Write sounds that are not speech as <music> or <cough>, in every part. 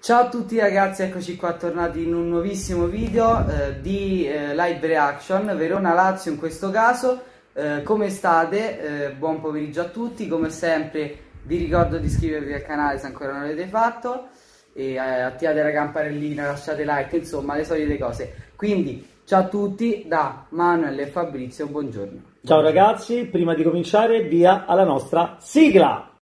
Ciao a tutti ragazzi, eccoci qua tornati in un nuovissimo video eh, di eh, live reaction Verona-Lazio in questo caso. Eh, come state? Eh, buon pomeriggio a tutti, come sempre vi ricordo di iscrivervi al canale se ancora non l'avete fatto e eh, attivate la campanellina, lasciate like, insomma le solite cose. Quindi ciao a tutti da Manuel e Fabrizio, buongiorno. Ciao ragazzi, prima di cominciare via alla nostra sigla!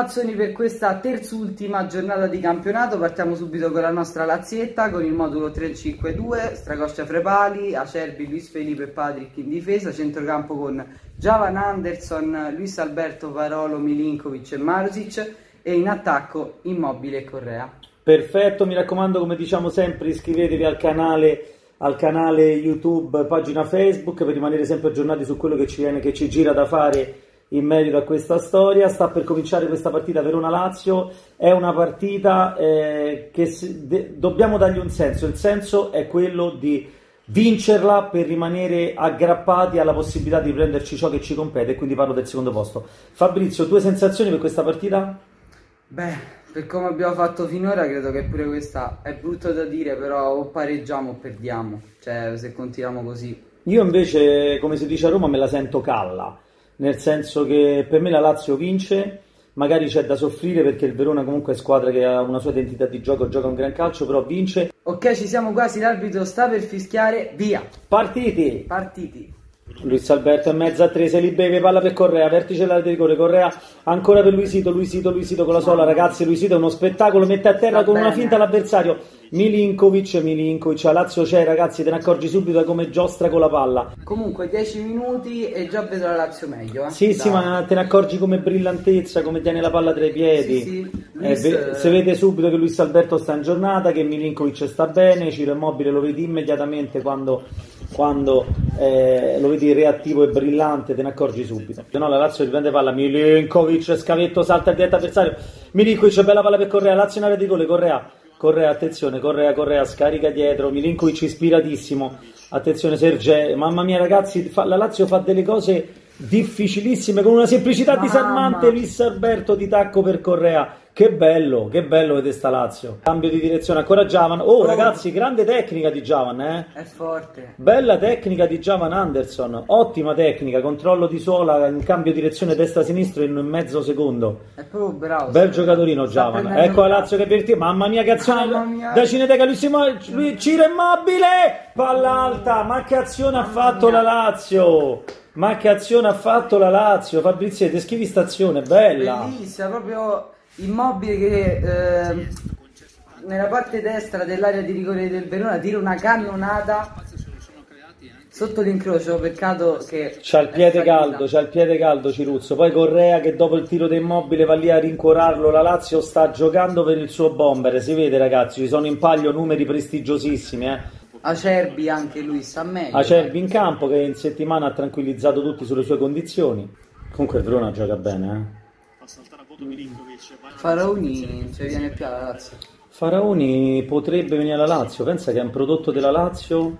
E le formazioni per questa terzultima giornata di campionato, partiamo subito con la nostra Lazietta, con il modulo 3-5-2, Stracoscia Frepali, Acerbi, Luis Felipe e Patrick in difesa, centrocampo con Javan Anderson, Luis Alberto Varolo, Milinkovic e Marusic. E in attacco Immobile e Correa. Perfetto, mi raccomando, come diciamo sempre, iscrivetevi al canale, al canale YouTube, pagina Facebook per rimanere sempre aggiornati su quello che ci viene, che ci gira da fare in merito a questa storia. Sta per cominciare questa partita Verona-Lazio, è una partita eh, che si- dobbiamo dargli un senso, il senso è quello di vincerla per rimanere aggrappati alla possibilità di prenderci ciò che ci compete quindi parlo del secondo posto. Fabrizio, tue sensazioni per questa partita? Beh, per come abbiamo fatto finora credo che pure questa è brutto da dire, però o pareggiamo o perdiamo, cioè se continuiamo così. Io invece, come si dice a Roma, me la sento calla, nel senso che per me la Lazio vince, magari c'è da soffrire perché il Verona comunque è squadra che ha una sua identità di gioco, gioca un gran calcio, però vince. Ok, ci siamo quasi, l'arbitro sta per fischiare, via, Partiti! partiti. Luis Alberto in mezzo a tre, se li beve, palla per Correa, vertice l'area di rigore, Correa ancora per Luisito, Luisito, Luisito con la sola, ragazzi, Luisito è uno spettacolo, mette a terra con una finta l'avversario, Milinkovic, Milinkovic, a Lazio c'è ragazzi, te ne accorgi subito da come giostra con la palla, Comunque 10 minuti e già vedo la Lazio meglio, eh. sì sì Dai. ma te ne accorgi come brillantezza, come tiene la palla tra i piedi, Sì, sì. Eh, ve- si vede subito che Luis Alberto sta in giornata, che Milinkovic sta bene, Ciro Immobile lo vedi immediatamente quando, quando eh, lo vedi reattivo e brillante, te ne accorgi subito. Se no la Lazio riprende palla, Milinkovic, scavetto, salta il diretto avversario, Milinkovic, bella palla per Correa, Lazio in area di gol, Correa, Correa, attenzione, Correa, Correa, scarica dietro, Milinkovic ispiratissimo, attenzione Serge, mamma mia ragazzi, fa- la Lazio fa delle cose difficilissime con una semplicità Mamma. disarmante, Luis Alberto di tacco per Correa, che bello, che bello vedere sta Lazio, cambio di direzione, ancora Javan, oh ragazzi, grande tecnica di Javan, eh? È forte. Bella tecnica di Javan Anderson, ottima tecnica, controllo di sola in cambio direzione destra-sinistra in mezzo secondo. È proprio bravo. Bel giocatorino Javan. prendendo Ecco la. Lazio che verti. Mamma mia che azione Mamma mia. da Cineteca lui, lui Ciro immobile. Palla alta. Ma che azione ha fatto mia. la Lazio? Ma che azione ha fatto la Lazio? Fabrizio, descrivi sta azione, bella. Bellissima, proprio immobile che eh, nella parte destra dell'area di rigore del Verona tira una cannonata sotto l'incrocio, peccato che C'ha il piede caldo, c'ha il piede caldo Ciruzzo. Poi Correa che dopo il tiro immobile va lì a rincuorarlo. La Lazio sta giocando per il suo bomber. Si vede ragazzi, ci sono in palio numeri prestigiosissimi. Eh. Acerbi anche lui sta meglio. Acerbi in campo che in settimana ha tranquillizzato tutti sulle sue condizioni. Comunque il Verona gioca bene, eh. Faraoni ci viene più alla Lazio. Faraoni potrebbe venire alla Lazio, pensa che è un prodotto della Lazio,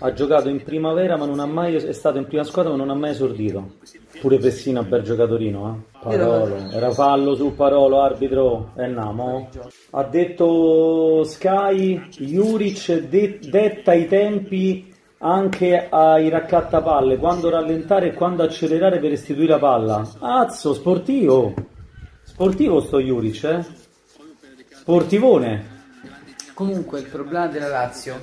ha giocato in primavera ma non ha mai, è stato in prima squadra ma non ha mai esordito. Pure Pessina, bel giocatorino, eh. Parolo, era fallo su Parolo, arbitro, e namo. Ha detto Sky, Juric de- detta i tempi anche ai raccattapalle, quando rallentare e quando accelerare per restituire la palla. Azzo, sportivo, sportivo sto Juric, eh. Sportivone. Comunque il problema della Lazio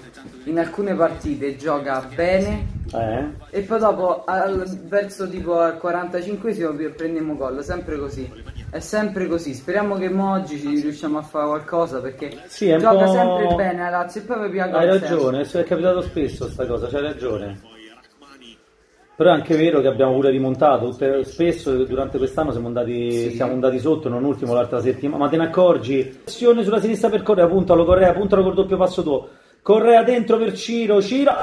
in alcune partite gioca bene Eh? e poi dopo al, verso tipo al 45esimo prendiamo gol, sempre così. è sempre così. Speriamo che mo oggi ci riusciamo a fare qualcosa perché Sì, gioca sempre bene la Lazio e poi mi piace Hai ragione, è capitato spesso sta cosa, c'hai ragione. Però è anche vero che abbiamo pure rimontato, tutte- spesso durante quest'anno siamo andati, Sì. siamo andati sotto, non ultimo l'altra settimana, ma te ne accorgi? Azione sulla sinistra per Correa, puntalo Correa, puntalo col doppio passo tuo. Correa dentro per Ciro, Ciro... Ah,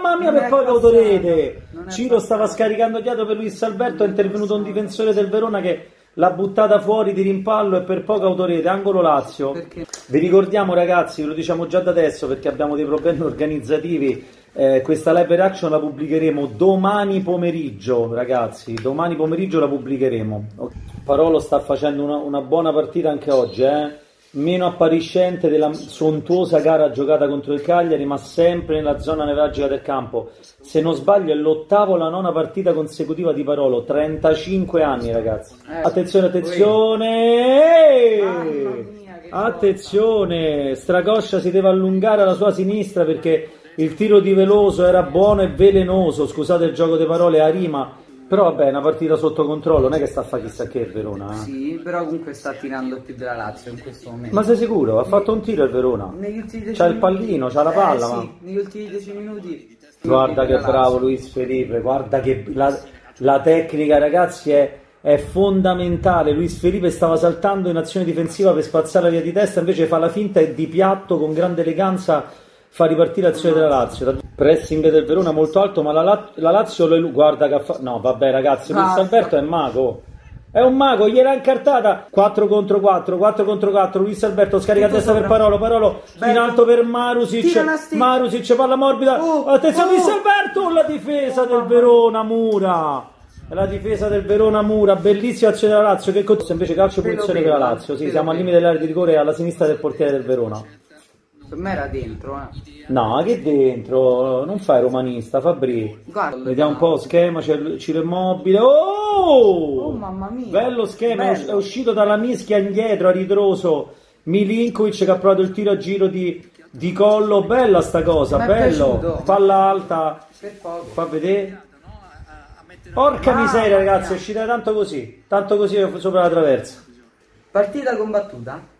Mamma mia, Non per poi autorete! Ciro stava scaricando dietro per Luis Alberto, è intervenuto un difensore del Verona che l'ha buttata fuori di rimpallo e per poco autorete, angolo Lazio. Perché? Vi ricordiamo ragazzi, ve lo diciamo già da adesso perché abbiamo dei problemi organizzativi, eh, questa live reaction la pubblicheremo domani pomeriggio ragazzi, domani pomeriggio la pubblicheremo. Ok. Parolo sta facendo una, una buona partita anche oggi, eh? meno appariscente della sontuosa gara giocata contro il Cagliari ma sempre nella zona nevralgica del campo. Se non sbaglio è l'ottava o la nona partita consecutiva di Parolo, 35 anni ragazzi. Eh, Attenzione, attenzione! Attenzione, Stracoscia si deve allungare alla sua sinistra perché il tiro di Veloso era buono e velenoso, scusate il gioco di parole a rima, però vabbè è una partita sotto controllo, non è che sta a fare chissà che il Verona. eh. Sì, però comunque sta tirando più della Lazio in questo momento. Ma sei sicuro? Ha fatto un tiro il Verona? negli ultimi 10 C'ha il minuti- pallino, c'ha la Eh, palla, sì, ma- negli ultimi 10 minuti. Guarda che bravo Luis Felipe, guarda che la, la tecnica ragazzi è, è fondamentale. Luis Felipe stava saltando in azione difensiva per spazzare la via di testa, invece fa la finta e di piatto con grande eleganza fa ripartire l'azione della Lazio. Pressing del Verona molto alto, ma la, La- la Lazio lo guarda che fa- No, vabbè ragazzi, Luis. Alberto è mago. È un mago, gli era incartata 4 contro 4, 4 contro 4. Luis Alberto scarica a destra per. Parolo, Parolo in Bello. alto per Marusic. Marusic palla morbida. Oh, Attenzione oh. Luis Alberto, la difesa del Verona Mura. La difesa del Verona Mura, bellissima azione della Lazio che continua invece calcio punizione per la Lazio. Sì, siamo al limite dell'area di rigore alla sinistra del portiere del Verona. Per me era dentro, eh. No, che dentro, non fai romanista, Fabri. Guarda. Vediamo un po' schema, c'è il Ciro Immobile. Oh! Oh, mamma mia. Bello schema, Bello. è uscito dalla mischia indietro a ritroso. Milinkovic che ha provato il tiro a giro di, di collo. Bella sta cosa, Mi bello. Palla alta, fa vedere. Porca Mamma miseria, ragazzi, è uscita tanto così. Tanto così sopra la traversa. Partita combattuta?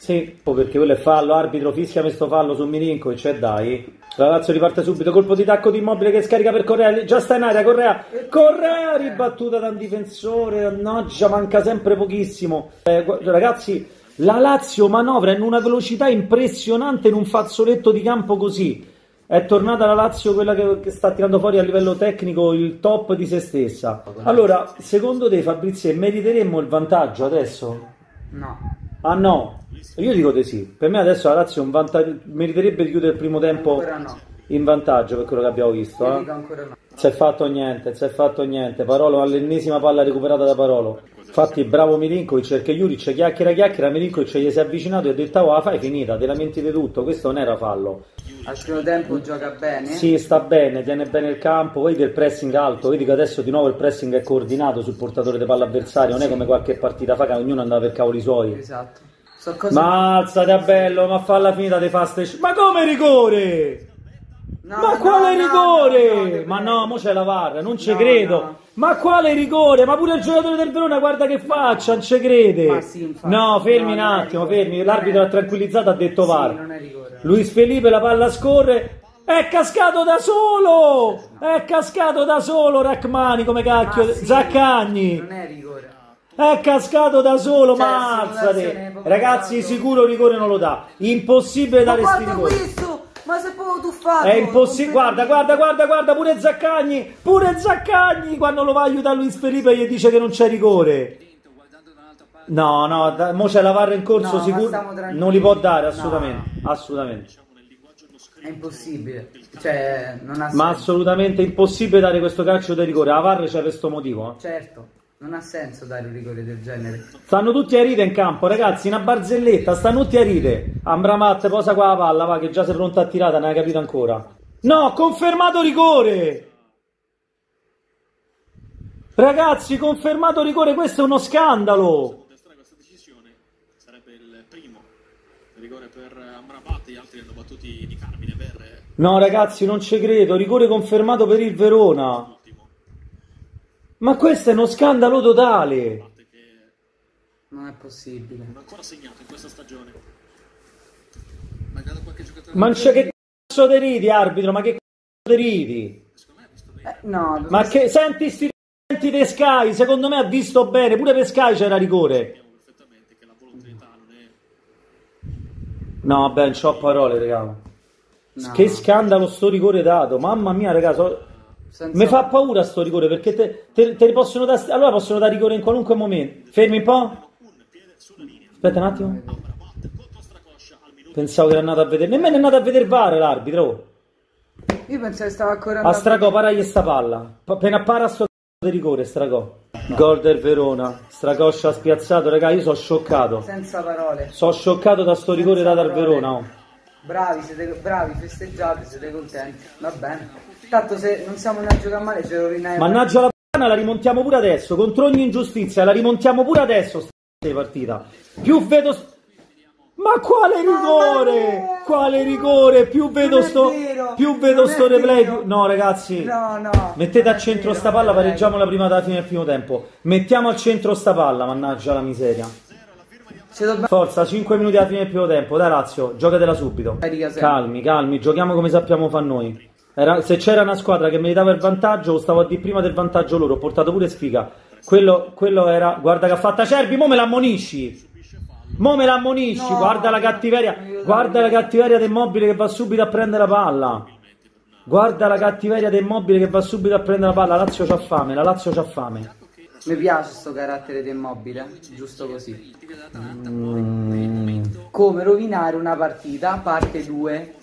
Sì, perché quello è fallo, arbitro fischia questo fallo su Milinkovic e dai. La Lazio riparte subito, colpo di tacco di immobile che scarica per Correa, già sta in aria, Correa, Correa ribattuta da un difensore, mannaggia, manca sempre pochissimo. Eh, ragazzi, la Lazio manovra in una velocità impressionante in un fazzoletto di campo così. È tornata la Lazio quella che, che sta tirando fuori a livello tecnico il top di se stessa. Allora, secondo te Fabrizio, meriteremmo il vantaggio adesso? No. Ah no, io dico di sì. Per me adesso la Lazio meriterebbe di chiudere il primo tempo Ancora no. In vantaggio per quello che abbiamo visto. Eh? si è fatto niente, si è fatto niente. Parolo all'ennesima palla recuperata da Parolo. Infatti, bravo Milinkovic perché Juric chiacchiera chiacchiera. Milinkovic gli si è avvicinato e ha detto: Oh, la fai finita, te lamenti di tutto. Questo non era fallo. Al primo tempo gioca bene. Sì, sta bene, tiene bene il campo. Vedi il pressing alto. Vedi che adesso di nuovo il pressing è coordinato sul portatore di palla avversario. Non è come qualche partita fa che ognuno andava per cavoli suoi. Esatto. So. Ma alzati a bello, ma falla finita dei fast Ma come rigore? No, ma no, quale no, rigore? ma no, mo c'è la VAR, non ci credo. Ma quale rigore? Ma pure il giocatore del Verona, guarda che faccia, non ci crede. Sì, no, fermi un attimo, fermi. L'arbitro è- ha tranquillizzato, ha detto Sì, VAR. rigore. Luis Felipe, la palla scorre. È cascato da solo! È cascato da solo Rachmani, come cacchio. Ah, sì. Zaccagni. Non è rigore. È cascato da solo, Cioè, ma alzate. Ragazzi, sicuro rigore non lo dà. Impossibile dare sti rigori. Ma sei proprio tuffato! È impossibile. Guarda, guarda, guarda, guarda, pure Zaccagni. Pure Zaccagni quando lo va a aiutare Luis Felipe gli dice che non c'è rigore. No, no, da- mo c'è la VAR in corso, No, sicuro. Non li può dare, No. assolutamente. Assolutamente. È impossibile. Cioè, non ha senso. Ma assolutamente impossibile dare questo calcio di rigore. La VAR c'è questo motivo. eh. Certo, non ha senso dare un rigore del genere. Stanno tutti a ride in campo, ragazzi, una barzelletta, stanno tutti a ride. Ambramat, posa qua la palla, va, che già sei pronta a tirare, non hai capito ancora. No, confermato rigore! Ragazzi, confermato rigore, questo è uno scandalo! questa decisione sarebbe il primo rigore per Amrabat, gli altri hanno battuti di Carmine eh, No, ragazzi, non ci credo, rigore confermato per il Verona. Ma questo è uno scandalo totale. Non è possibile. non ancora segnato in questa stagione. Magari qualche giocatore Ma non c'è che cazzo te ridi, arbitro? Ma che cazzo te ridi? secondo me ha visto bene. Eh, no, Ma che senti sti senti di Sky? Secondo me ha visto bene, pure per Sky c'era rigore. Sappiamo perfettamente che la volontarietà non è No, vabbè, non c'ho parole, raga. no. Che scandalo sto rigore dato. Mamma mia, raga, so- Senza- mi fa paura sto rigore perché te, te- te possono dare allora possono dare rigore in qualunque momento. Fermi un po'. Aspetta un attimo. Pensavo che era andato a vedere. Nemmeno è andato a vedere VAR l'arbitro. Io pensavo che stava ancora A Stracò, paragli sta palla. Pa- Appena para sto c***o di rigore, Stracò. Gol del Verona. Stracoscia ha spiazzato, raga, io sono scioccato. senza parole. Sono scioccato da sto rigore dato al. Verona. oh. Bravi, siete bravi, festeggiate, siete contenti. Va bene. Tanto se non siamo andati a giocare male, ce lo rinaiamo. Mannaggia la p***a, la rimontiamo pure adesso. Contro ogni ingiustizia, la rimontiamo pure adesso. Sta partita. Più vedo. Ma quale rigore? Quale rigore? Più vedo sto. vero, Più vedo sto replay. più- No, ragazzi. No, no. Mettete non a è centro vero, sta palla, è vero. pareggiamola prima della fine del primo tempo. Mettiamo al centro sta palla, mannaggia la miseria. Forza, 5 minuti alla fine del primo tempo. Dai Lazio, giocatela subito. Calmi, calmi, giochiamo come sappiamo fare noi. Era- se c'era una squadra che meritava il vantaggio, stavo a di prima del vantaggio loro, ho portato pure sfiga. Quello, quello era. Guarda che ha fatto Cerbi, mo me l'ammonisci. Mo me l'ammonisci, No, guarda la cattiveria. Guarda la cattiveria del mobile che va subito a prendere la palla. Guarda la cattiveria del mobile che va subito a prendere la palla. La Lazio c'ha fame, la Lazio c'ha fame. Mi piace sto carattere del mobile, giusto così. Mm. Come rovinare una partita, parte 2.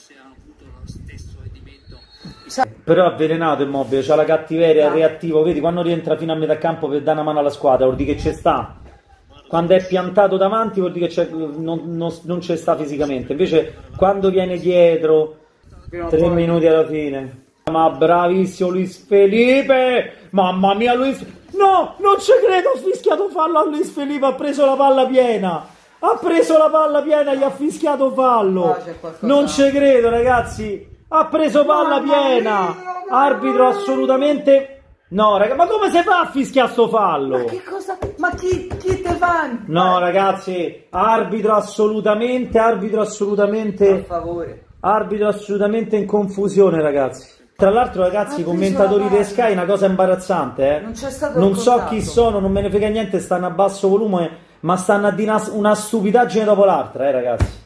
Però è avvelenato il mobile, c'ha la cattiveria, è reattivo. Vedi, quando rientra fino a metà campo per dare una mano alla squadra, vuol dire che c'è sta. Quando è piantato davanti vuol dire che non, non, non c'è sta fisicamente. Invece quando viene dietro, tre minuti alla fine. Ma bravissimo Luis Felipe! Mamma mia Luis... No, non ci credo, ha fischiato fallo a Luis Felipe, ha preso la palla piena. Ha preso la palla piena, gli ha fischiato fallo. Ah. Non ci credo, ragazzi. Ha preso palla piena. Arbitro assolutamente. No, raga, ma come si fa a fischiare sto fallo? Ma che cosa? Ma chi, chi te fa? No, ragazzi, arbitro assolutamente, arbitro Per assolutamente, favore. arbitro assolutamente in confusione, ragazzi. Tra l'altro, ragazzi, i commentatori di Sky è una cosa imbarazzante, eh. Non c'è stato Non so contatto. chi sono, non me ne frega niente, stanno a basso volume, ma stanno a dire una, una stupidaggine dopo l'altra, eh, ragazzi.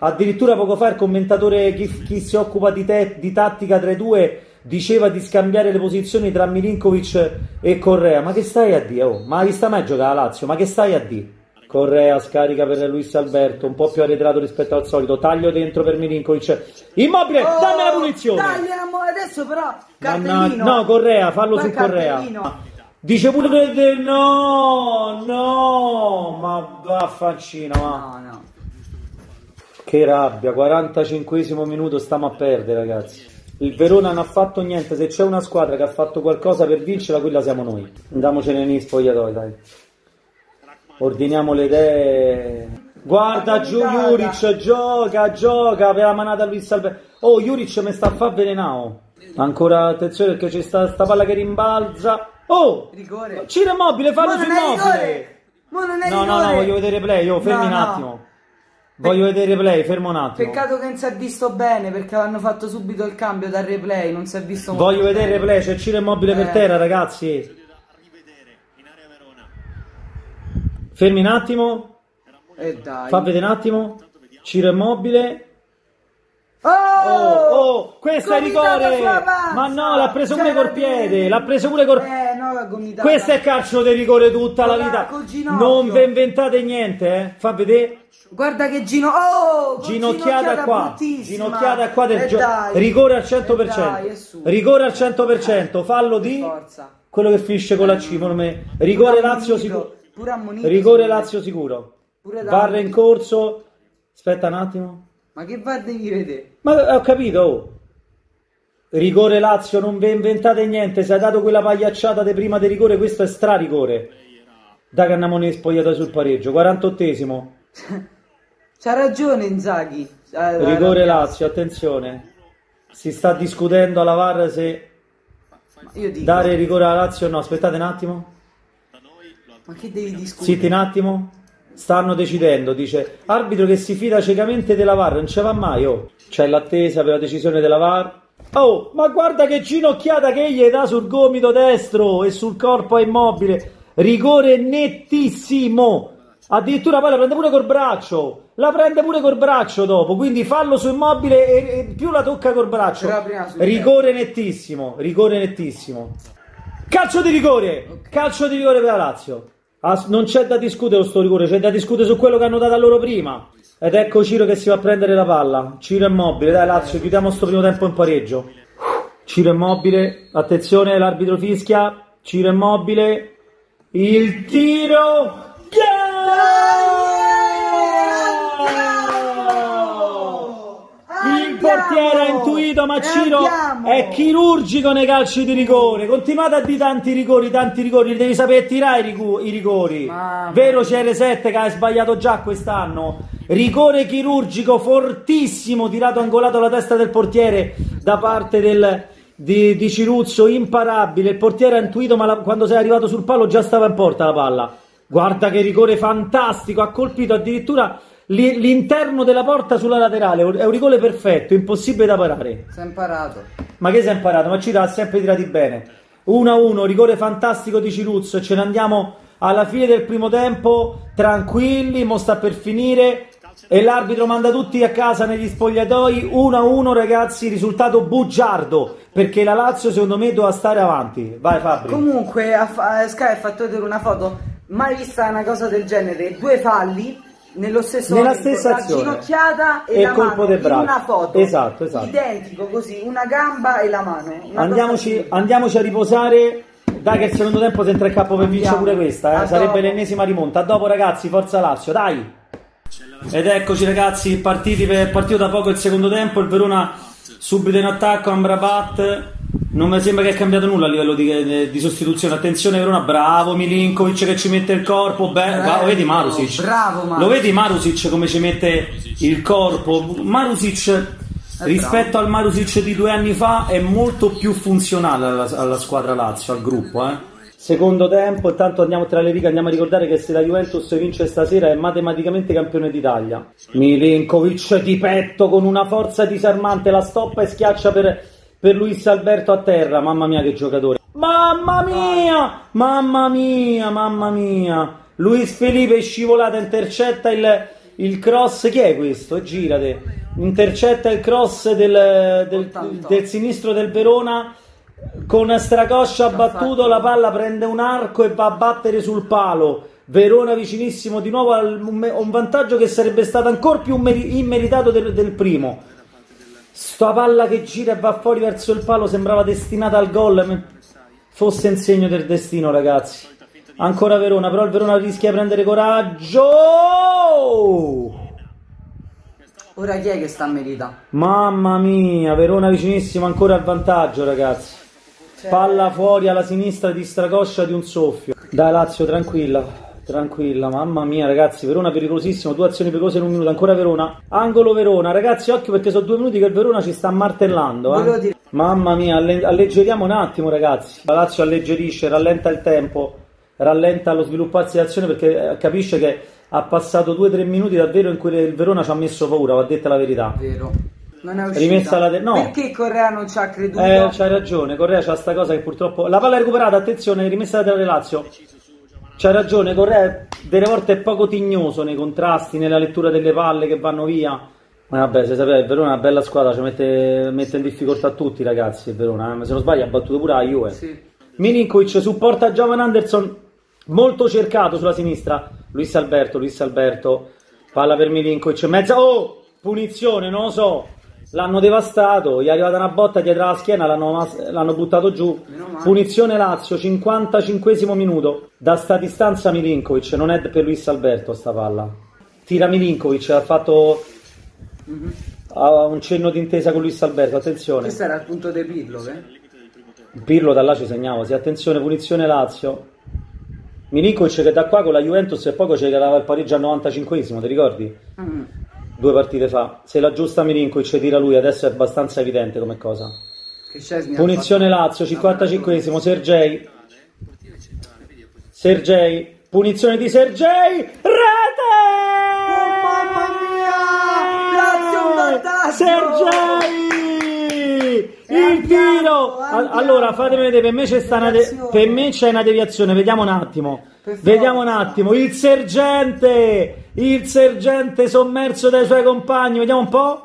Addirittura poco fa il commentatore, chi, chi si occupa di, te- di tattica tra i due, diceva di scambiare le posizioni tra Milinkovic e Correa. Ma che stai a dire? Oh? Ma hai visto mai giocare a Lazio? Ma che stai a dire? Correa scarica per Luis Alberto, un po' più arretrato rispetto al solito. Taglio dentro per Milinkovic. Immobile, Oh, dammi la punizione! Amore, adesso però. Cartellino. no, Correa, fallo Ma su Correa. Dice pure che de- no, no, ma vaffancino, ma. No, no. Che rabbia, 45 minuto stiamo a perdere, ragazzi. Il Verona non ha fatto niente, se c'è una squadra che ha fatto qualcosa per vincerla, quella siamo noi. Andiamocene nei spogliatoi, dai. Ordiniamo le idee. Guarda giù Juric, gioca, gioca per la manata Luis Alberto. Oh, Juric mi sta a far velenao. Ancora attenzione perché c'è sta, sta palla che rimbalza. Oh! Rigore. Ciro Immobile, fallo su Immobile. rigore. Ma non è No, no, rigore. no, voglio vedere play, oh, fermi No, un no. Voglio vedere play, fermo un attimo. Peccato che non si è visto bene perché hanno fatto subito il cambio dal replay, non si è visto molto Voglio vedere bene. play, c'è Ciro Immobile per Eh. terra, ragazzi. Fermi un attimo. E dai. Fa vedere un attimo. Ciro Immobile. Oh! Oh, oh, questo è rigore! Ma no, l'ha preso pure C'era col piede, l'ha preso pure col Eh, no. Questo è calcio di rigore tutta la vita. Non vi inventate niente, eh. Fa vedere. Guarda che gino... Oh! con Ginocchiata qua. Ginocchiata qua del Eh, gioco. Rigore al Eh, 100%. dai. Rigore al 100%. Fallo di Forza. quello che finisce con la C. me- Rigore Lazio sicuro. Pure ammonito. Rigore sicuro. Lazio sicuro. Pure Barra in corso. Aspetta un attimo. Ma che va devi vedere? Ma ho capito. oh. Rigore Lazio, non vi inventate niente. Se hai dato quella pagliacciata di prima di rigore, questo è strarigore. Da che andiamo nei spogliatoi sul pareggio. 48esimo. <laughs> C'ha ragione Inzaghi. Rigore la- Lazio, attenzione. Si sta discutendo alla VAR se dico, Dare rigore alla Lazio o no? Aspettate un attimo. Ma che devi discutere? Zitti un attimo. Stanno decidendo, dice arbitro che si fida ciecamente della VAR, non ce va mai, oh. C'è l'attesa per la decisione della VAR. Oh, ma guarda che ginocchiata che gli dà sul gomito destro e sul corpo immobile. Rigore nettissimo. Addirittura poi la prende pure col braccio. La prende pure col braccio dopo. Quindi fallo su immobile e, e più la tocca col braccio. Rigore nettissimo. Rigore nettissimo. Calcio di rigore! Calcio di rigore per la Lazio. As- non c'è da discutere sto rigore, c'è da discutere su quello che hanno dato a loro prima. Ed ecco Ciro che si va a prendere la palla. Ciro immobile, dai Lazio, chiudiamo sto primo tempo in pareggio. Ciro immobile, attenzione, l'arbitro fischia. Ciro immobile, il tiro. Gol! Il portiere ha intuito, ma Ciro è chirurgico nei calci di rigore. Continuate a dire tanti rigori, tanti rigori, devi sapere tirare i, rigori. Mamma Vero CR7 che hai sbagliato già quest'anno. Rigore chirurgico fortissimo, tirato angolato alla testa del portiere da parte del, di, di Ciruzzo, imparabile. Il portiere ha intuito, ma la- quando sei arrivato sul palo già stava in porta la palla. Guarda che rigore fantastico, ha colpito addirittura l'interno della porta sulla laterale. È un rigore perfetto, impossibile da parare. Si è imparato. Ma che si è imparato? Ma ci ha sempre tirati bene. 1-1, rigore fantastico di Ciruzzo. e Ce ne andiamo alla fine del primo tempo, tranquilli, mo sta per finire. E l'arbitro manda tutti a casa negli spogliatoi. 1-1, ragazzi, risultato bugiardo. Perché la Lazio, secondo me, doveva stare avanti. Vai, Fabri. Comunque, Sky ha fatto vedere una foto. Mai vista una cosa del genere? Due falli nello stesso Nella stessa azione. ginocchiata e, E la colpo del braccio. una foto. Esatto, esatto. Identico così, una gamba e la mano. Andiamoci, andiamoci a riposare. Dai, che il secondo tempo si entra in campo per vincere pure questa. Eh. Sarebbe l'ennesima rimonta. A dopo, ragazzi, forza Lazio, dai. Ed eccoci, ragazzi, partiti per, partito da poco il secondo tempo. Il Verona subito in attacco. Amrabat. Non mi sembra che è cambiato nulla a livello di, di sostituzione. Attenzione, Verona, bravo Milinkovic che ci mette il corpo. Beh, va- lo vedi Marusic? bravo Marusic. Lo vedi Marusic come ci mette il corpo? Marusic rispetto al Marusic di due anni fa è molto più funzionale alla, alla squadra Lazio, al gruppo. Eh. Secondo tempo, intanto andiamo tra le righe, andiamo a ricordare che se la Juventus vince stasera è matematicamente campione d'Italia. Milinkovic di petto con una forza disarmante, la stoppa e schiaccia per, per Luis Alberto a terra. Mamma mia che giocatore. Mamma mia, mamma mia, mamma mia. Luis Felipe scivolata, intercetta il, il cross. Chi è questo? Girate. Intercetta il cross del, del, 88. del sinistro del Verona. Con Stracoscia battuto, la palla prende un arco e va a battere sul palo. Verona vicinissimo di nuovo a un, vantaggio che sarebbe stato ancora più meri- immeritato del, del primo. Sta palla che gira e va fuori verso il palo sembrava destinata al gol. Fosse in segno del destino, ragazzi. Ancora Verona, però il Verona rischia di prendere coraggio. Ora chi è che sta a merita? Mamma mia, Verona vicinissimo ancora al vantaggio, ragazzi. Palla fuori alla sinistra di stracoscia di un soffio. Dai Lazio, tranquilla, tranquilla. Mamma mia, ragazzi, Verona pericolosissimo. Due azioni pericolose in un minuto. Ancora Verona. Angolo Verona. Ragazzi, occhio perché sono due minuti che il Verona ci sta martellando. Eh. Mamma mia, alle- alleggeriamo un attimo, ragazzi. La Lazio alleggerisce, rallenta il tempo, rallenta lo svilupparsi dell'azione perché eh, capisce che ha passato due o tre minuti davvero in cui il Verona ci ha messo paura, va detta la verità. Vero. Non è uscita. Rimessa la te- no. Perché Correa non ci ha creduto? Eh, c'hai ragione, Correa c'ha sta cosa che purtroppo. La palla è recuperata, attenzione, rimessa da Lazio. C'hai ragione, Correa delle volte è poco tignoso nei contrasti, nella lettura delle palle che vanno via. Ma vabbè, se sapete, il Verona è una bella squadra, ci mette, mette in difficoltà tutti ragazzi, il Verona. eh. Se non sbaglio ha battuto pure la Juve. Sì. Milinkovic supporta Giovan Anderson, molto cercato sulla sinistra. Luis Alberto, Luis Alberto, palla per Milinkovic, mezza, oh, punizione, non lo so. L'hanno devastato, gli è arrivata una botta dietro la schiena, l'hanno, l'hanno buttato giù. Punizione Lazio, 55 minuto. Da sta distanza Milinkovic, non è per Luis Alberto sta palla. Tira Milinkovic, ha fatto Mhm. ha un cenno d'intesa con Luis Alberto, attenzione. Questo era il punto di Pirlo, eh? Pirlo da là ci segnava, sì, attenzione, punizione Lazio. Milinkovic che da qua con la Juventus e poco ci regalava il pareggio al 95esimo, ti ricordi? Mm. Due partite fa. Se la giusta Milinkovic tira lui, adesso è abbastanza evidente come cosa. Punizione Lazio, 55esimo, Sergei. Sergei, punizione di Sergei, rete! Oh, mamma mia! Lazio in Sergei! Il tiro! Allora, fatemi vedere, per me c'è una de- Deviazione. per me c'è una deviazione, vediamo un attimo. Vediamo un attimo, il sergente, il sergente sommerso dai suoi compagni, vediamo un po'.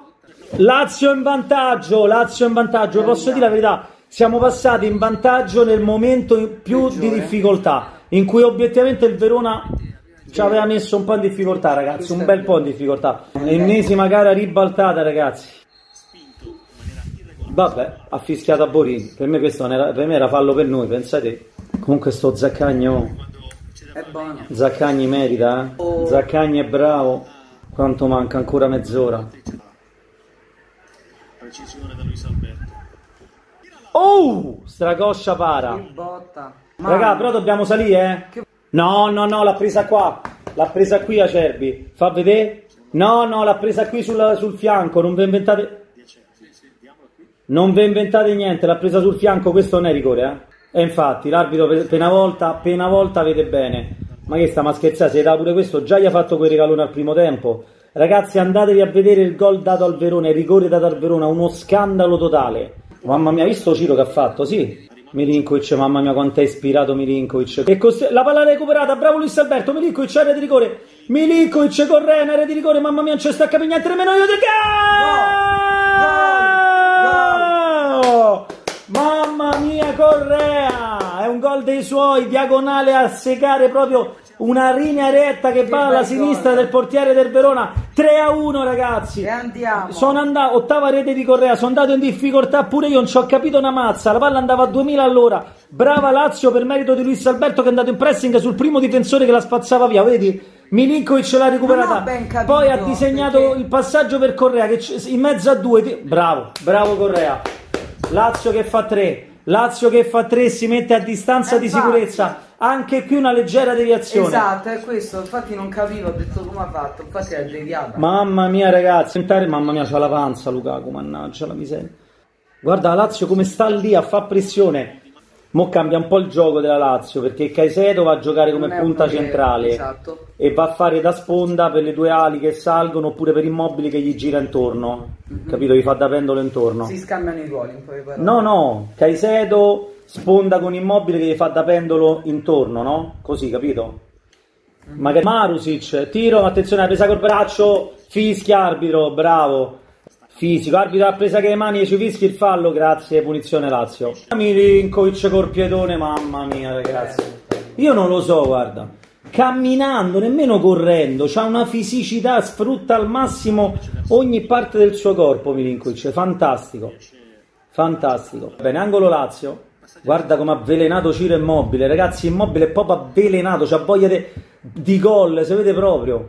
Lazio in vantaggio, Lazio in vantaggio, posso dire la verità, siamo passati in vantaggio nel momento più di difficoltà, in cui obiettivamente il Verona ci aveva messo un po' in difficoltà ragazzi, un bel po' in difficoltà. Ennesima gara ribaltata ragazzi. Vabbè, ha fischiato a Borini, per me questo era, per me era fallo per noi, pensate. Comunque sto Zaccagno... È buono. Zaccagni merita, eh? Oh. Zaccagni è bravo. Quanto manca? Ancora mezz'ora. Precisione da Luis Alberto. Oh! Stracoscia para. Che botta. Raga, però dobbiamo salire, eh? No, no, no, l'ha presa qua. L'ha presa qui Acerbi. Fa vedere? No, no, l'ha presa qui sulla- sul fianco. Non vi inventate. Non vi inventate niente, l'ha presa sul fianco, questo non è rigore, eh? E infatti, l'arbitro per una volta, una volta vede bene. Ma che sta, ma scherzare, se dà pure questo, già gli ha fatto quel regalone al primo tempo. Ragazzi, andatevi a vedere il gol dato al Verona, il rigore dato al Verona, uno scandalo totale. Mamma mia, hai visto Ciro che ha fatto? Sì. Milinkovic, mamma mia, quanto è ispirato Milinkovic. E cos- la palla recuperata, bravo Luis Alberto, Milinkovic, area di rigore. Milinkovic con Ren, area di rigore, mamma mia, non ci sta capendo niente nemmeno io di gol! Mamma mia, Correa! È un gol dei suoi, diagonale a secare proprio una linea retta che va alla sinistra gol. del portiere del Verona. 3 a 1, ragazzi. E andiamo. Sono andato, ottava rete di Correa, sono andato in difficoltà pure io, non ci ho capito una mazza, la palla andava a 2000 all'ora. Brava Lazio per merito di Luis Alberto che è andato in pressing sul primo difensore che la spazzava via, vedi? Milinkovic l'ha recuperata, capito, poi ha disegnato perché- il passaggio per Correa che in mezzo a due, bravo, bravo Correa. Lazio che fa 3, Lazio che fa 3 si mette a distanza Eh, di infatti. sicurezza, anche qui una leggera deviazione. Esatto, è questo. Infatti non capivo, ho detto come ha fatto. Infatti è deviata. Mamma mia ragazzi, sentare, mamma mia c'ha la panza Lukaku, mannaggia la miseria. Guarda la Lazio come sta lì a fa pressione. Mo cambia un po' il gioco della Lazio perché Caicedo va a giocare come punta centrale esatto. e va a fare da sponda per le due ali che salgono oppure per immobili che gli gira intorno. Capito? Gli fa da pendolo intorno. Si scambiano i ruoli in poche parole. No, no, Caicedo sponda con immobile che gli fa da pendolo intorno, no? Così, capito? Magari Marusic, tiro, attenzione, ha presa col braccio, fischia arbitro, bravo. Fisico, arbitro ha presa che le mani e ci fischi il fallo, grazie, punizione Lazio. Milinkovic col piedone, mamma mia ragazzi. Io non lo so, guarda. Camminando, nemmeno correndo, c'ha una fisicità, sfrutta al massimo ogni parte del suo corpo Milinkovic, fantastico. Fantastico. Bene, angolo Lazio. Guarda come ha avvelenato Ciro Immobile. Ragazzi, Immobile è proprio avvelenato. C'ha voglia di gol, se vede proprio.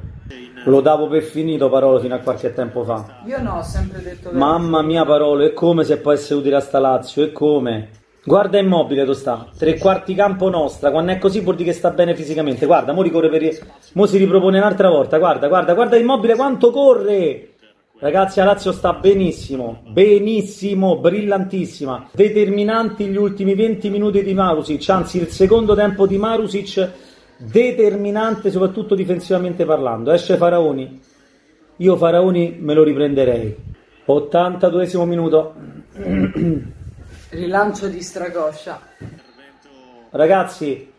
Lo davo per finito, Parolo, fino a qualche tempo fa. Io no, ho sempre detto che... Mamma mia, Parolo, e come se può essere utile a sta Lazio? E come? Guarda Immobile dove sta. Tre quarti campo nostra. Quando è così vuol dire che sta bene fisicamente. Guarda, mo ricorre per... Mo si ripropone un'altra volta. Guarda, guarda, guarda Immobile quanto corre! Ragazzi, la Lazio sta benissimo, benissimo, brillantissima. Determinanti gli ultimi 20 minuti di Marusic, anzi il secondo tempo di Marusic determinante soprattutto difensivamente parlando. Esce Faraoni. Io Faraoni me lo riprenderei. 82esimo minuto. Rilancio di Stracoscia. Ragazzi,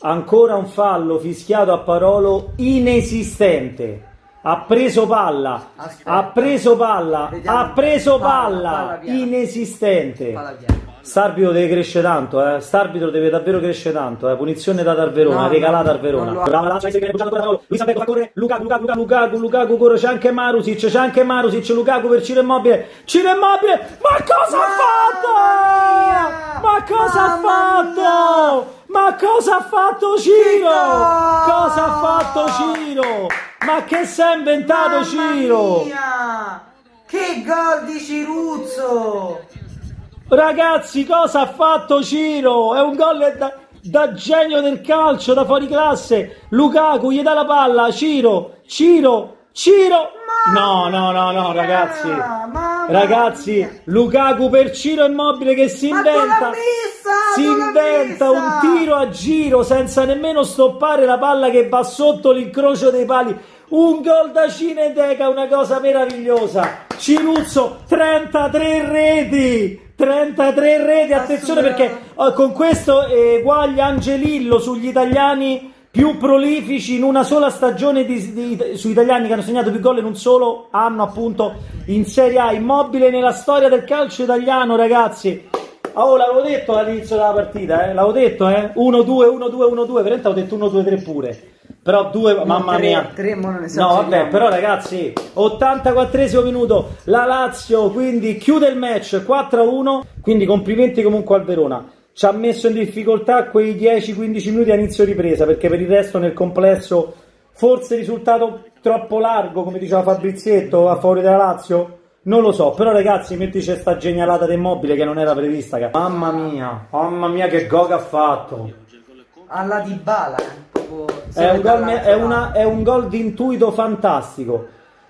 ancora un fallo fischiato a Parolo inesistente. Ha preso palla, Aspetta. ha preso palla, Vediamo. ha preso Palla, palla, palla inesistente. Palla piena. St'arbitro deve crescere tanto, eh. St'arbitro deve davvero crescere tanto, eh. Punizione data al Verona, No, regalata al Verona. Brava. Luis Alberto fa correre, Lukaku, Lukaku, Lukaku, Lukaku, Lukaku corre, c'è anche Marusic, c'è anche Marusic, Lukaku per Ciro Immobile. Ciro Immobile, ma cosa ha fatto? Ma cosa ha fatto? Ma cosa ha fatto Ciro? Cosa ha fatto Ciro? Ma che si è inventato Mamma Ciro? mia! Che gol di Ciruzzo! Ragazzi, cosa ha fatto Ciro? È un gol da, da genio del calcio, da fuori classe. Lukaku gli dà la palla, Ciro, Ciro, Ciro. No, no, no, no, ragazzi. Ragazzi, Lukaku per Ciro Immobile che si inventa si inventa un tiro a giro senza nemmeno stoppare la palla che va sotto l'incrocio dei pali. Un gol da Cineteca, una cosa meravigliosa. Ciruzzo, 33 reti. 33 reti, attenzione perché eh, con questo eguaglia Angelillo sugli italiani più prolifici in una sola stagione di, di- su italiani che hanno segnato più gol in un solo anno appunto in Serie A. Immobile nella storia del calcio italiano ragazzi oh l'avevo detto all'inizio della partita eh? l'avevo detto eh. 1-2 1-2 1-2 veramente ho detto 1-2-3 pure. Però due mamma tre- mia. tre, no vabbè però ragazzi 84esimo minuto la Lazio quindi chiude il match 4-1 quindi complimenti comunque al Verona. Ci ha messo in difficoltà quei 10-15 minuti a inizio ripresa perché per il resto nel complesso forse risultato troppo largo come diceva Fabrizietto a favore della Lazio non lo so però ragazzi mettici sta genialata del mobile che non era prevista che- mamma mia mamma mia che go che ha fatto Alla di bala, eh, è un, gol, è, una- è un gol di intuito fantastico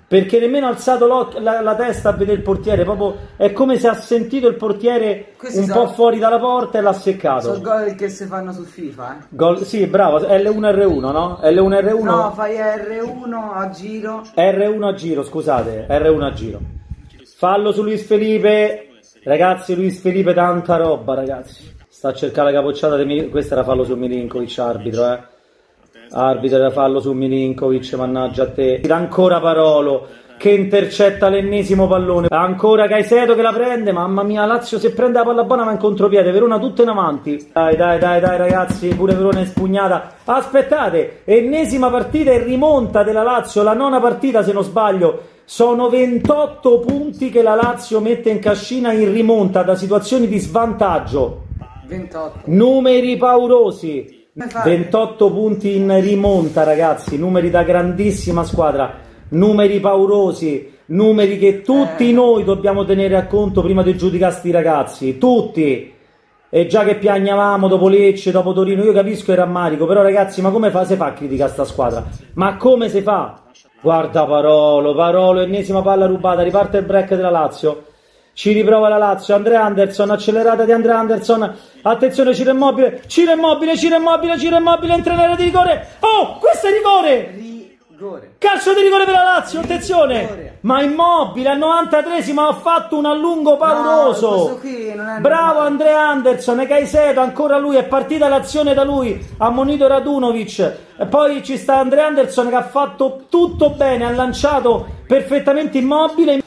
perché nemmeno ha alzato la, la testa a vedere il portiere proprio è come se ha sentito il portiere Questi un sono- po' fuori dalla porta e l'ha seccato Sono gol che si fanno su FIFA, eh. Gol- sì bravo L1R1 no? L1R1 No, fai R1 a giro. R1 a giro scusate R1 a giro fallo su Luis Felipe. Ragazzi Luis Felipe tanta roba ragazzi. Sta a cercare la capocciata di Mil- questa era fallo su Milinkovic arbitro eh. Arbitro da fallo su Milinkovic mannaggia a te. Ancora Parolo che intercetta l'ennesimo pallone. Ancora Caicedo che la prende mamma mia Lazio se prende la palla buona va in contropiede Verona tutto in avanti. Dai dai dai dai ragazzi pure Verona è spugnata. Aspettate ennesima partita e rimonta della Lazio la nona partita se non sbaglio sono 28 punti che la Lazio mette in cascina in rimonta da situazioni di svantaggio 28. numeri paurosi Come fate? 28 punti in rimonta, ragazzi. Numeri da grandissima squadra. Numeri paurosi. Numeri che tutti Eh. noi dobbiamo tenere a conto prima di giudicare sti ragazzi. Tutti. E già che piagnavamo dopo Lecce, dopo Torino, io capisco il rammarico, però ragazzi, ma come fa, si fa a criticare sta squadra? Ma come si fa? Guarda Parolo, Parolo, ennesima palla rubata, riparte il break della Lazio. Ci riprova la Lazio, Andrea Anderson, accelerata di Andrea Anderson. Attenzione, Ciro Immobile, Ciro Immobile, Ciro Immobile, Ciro Immobile, entra in area di rigore. Oh, questo è rigore! Rigore. Calcio di rigore per la Lazio, attenzione! Rigore. Ma Immobile al 93esimo ha fatto un allungo No, pauroso. è Bravo. Andrea Anderson, Caicedo, ancora lui, è partita l'azione da lui, ha monito Radunovic. E poi ci sta Andrea Anderson che ha fatto tutto bene, ha lanciato perfettamente Immobile.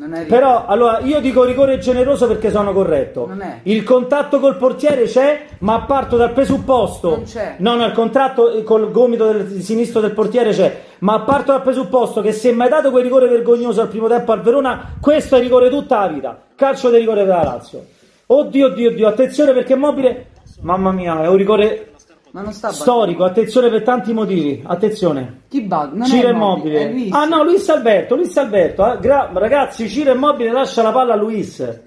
È. Però, allora, io dico rigore generoso perché sono corretto. Non è. Il contatto col portiere c'è, ma parto dal presupposto. Non c'è. No, no, il contratto eh, col gomito del sinistro del portiere c'è, ma parto dal presupposto che se mai dato quel rigore vergognoso al primo tempo al Verona, questo è rigore tutta la vita. Calcio di rigore per la Lazio. Oddio, oddio, oddio, attenzione perché Mobile, mamma mia, è un rigore Ma non sta storico, attenzione per tanti motivi. Attenzione. Chi bat? Non Ciro è Immobile. Luis. Ah no, Luis Alberto, Luis Alberto. eh. Gra- ragazzi, Ciro Immobile lascia la palla a Luis.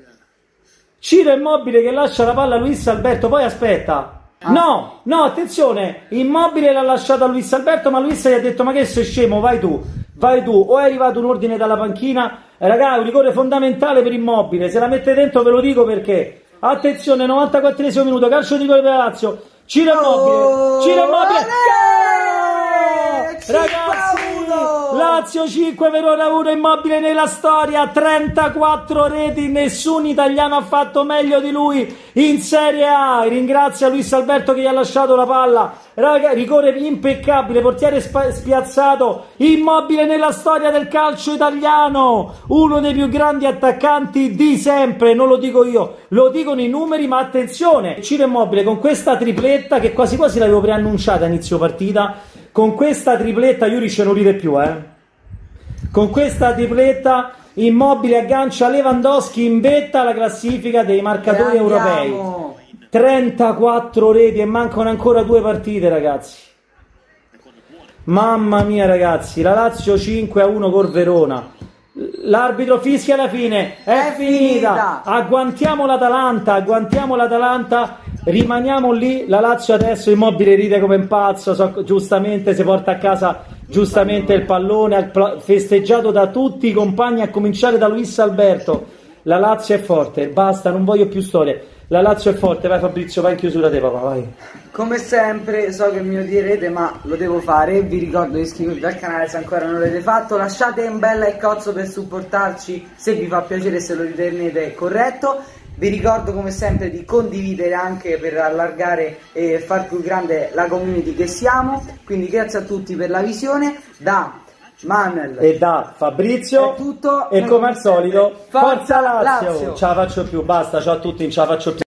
Ciro Immobile che lascia la palla a Luis Alberto, poi aspetta. Ah. No, no, attenzione, Immobile l'ha lasciato a Luis Alberto, ma Luis gli ha detto "Ma che sei scemo, vai tu". Vai tu, o è arrivato un ordine dalla panchina, eh, è un rigore fondamentale per Immobile, se la mette dentro ve lo dico perché. Attenzione, 94esimo minuto, calcio di rigore per la Lazio. Ciro Immobile, Oh, Ciro Immobile. Ale! Gol! Ragazzi, 5-1! Lazio 5, Verona 1, Immobile nella storia, 34 reti, nessun italiano ha fatto meglio di lui in Serie A. Ringrazia Luis Alberto che gli ha lasciato la palla. Raga, rigore impeccabile, portiere spa- spiazzato, Immobile nella storia del calcio italiano, uno dei più grandi attaccanti di sempre, non lo dico io, lo dicono i numeri, ma attenzione, Ciro Immobile con questa tripletta che quasi quasi l'avevo preannunciata a inizio partita, con questa tripletta Juric non ride più, eh. Con questa tripletta Immobile aggancia Lewandowski in vetta alla classifica dei marcatori europei. andiamo. 34 reti e mancano ancora due partite, ragazzi. Mamma mia, ragazzi, la Lazio 5 a 1 col Verona. L'arbitro fischia alla fine, è, È finita. finita. Agguantiamo l'Atalanta, agguantiamo l'Atalanta, rimaniamo lì. La Lazio adesso immobile ride come un pazzo, so- giustamente si porta a casa giustamente il pallone, festeggiato da tutti i compagni, a cominciare da Luis Alberto. La Lazio è forte, basta, non voglio più storie. La Lazio è forte, vai Fabrizio, vai in chiusura te papà, vai. Come sempre, so che mi odierete, ma lo devo fare. Vi ricordo di iscrivervi al canale se ancora non l'avete fatto. Lasciate un bel like cozzo per supportarci se vi fa piacere se lo ritenete corretto. Vi ricordo come sempre di condividere anche per allargare e far più grande la community che siamo. Quindi grazie a tutti per la visione. Da Manuel E da Fabrizio È tutto. e come al solito, Forza Lazio. Lazio. Ce la faccio più, basta, ciao a tutti, ce la faccio più.